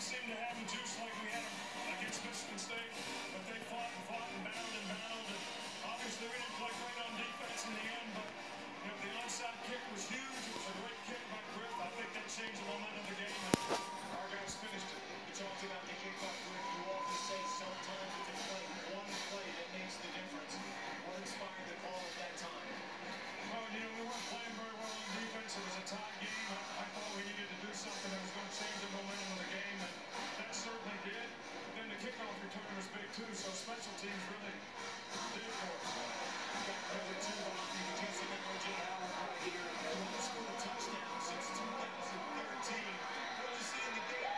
seem to have the juice like we had too, so special teams really here. Scored a touchdown since 2013. What you see in the game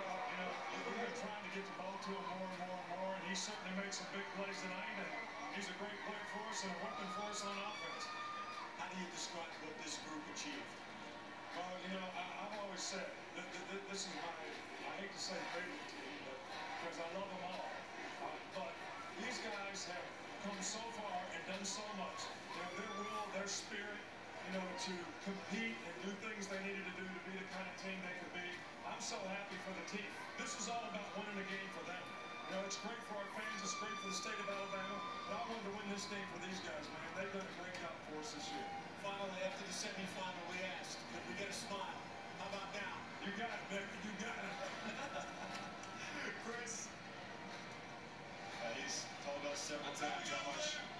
you know, been trying to get the ball to him more and more and more, and he certainly made some big plays tonight, and he's a great player for us and a weapon for us on offense. How do you describe what this group achieved? Well, you know, I, I've always said that, that, that this is my, I hate to say favorite team, but because I love them all. Uh, but these have come so far and done so much. You their will, their spirit, you know, to compete and do things they needed to do to be the kind of team they could be. I'm so happy for the team. This is all about winning a game for them. You know, it's great for our fans, it's great for the state of Alabama, but I wanted to win this game for these guys, man. They've done a great job for us this year. Finally, after the semifinal, we asked, could we get a smile? Several times how much